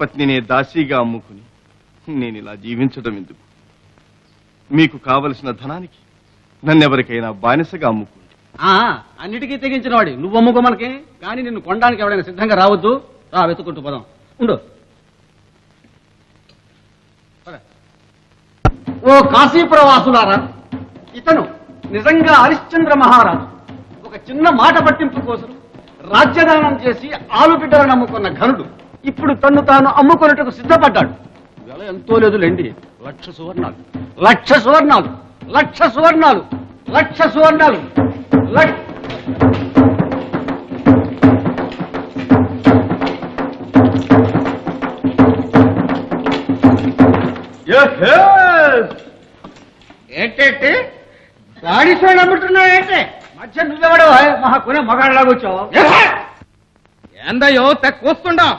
పత్నినే దాసీగా అమ్ముకుని నేను ఇలా జీవించడం ఎందుకు? మీకు కావలసిన ధనానికి నన్నెవరికైనా బానిసగా అమ్ముకోండి. ఆ, అన్నిటికీ తెగించిన వాడి నువ్వు అమ్ముకో మనకి కానీ నిన్ను కొనడానికి ఎవడైనా సిద్ధంగా రావద్దు. రా వెతుకుంటూ పోదాం. ఉండు. ఓ కాశీ ప్రవాసులారా ఇతను నిజంగా హరిశ్చంద్ర మహారాజు. ఒక చిన్న మాట పట్టింపు కోసం రాజ్యదానం చేసి ఆలుబిడ్డలను అమ్ముకున్న ఘనుడు. ఇప్పుడు తన్ను తాను అమ్ముకున్నట్టుకు సిద్ధపడ్డాడు. వెల ఎంతో లేదులేండి. లక్ష సువర్ణాలు. లక్ష సువర్ణాలు. లక్ష సువర్ణాలు. లక్ష సువర్ణాలు. ఏంటంటే? దాడి సోళ్ళు అమ్ముతున్నావు ఏంటి? మధ్య నువ్వెవడో మహా కొనే ఏందయ్యో తెక్కొస్తుండా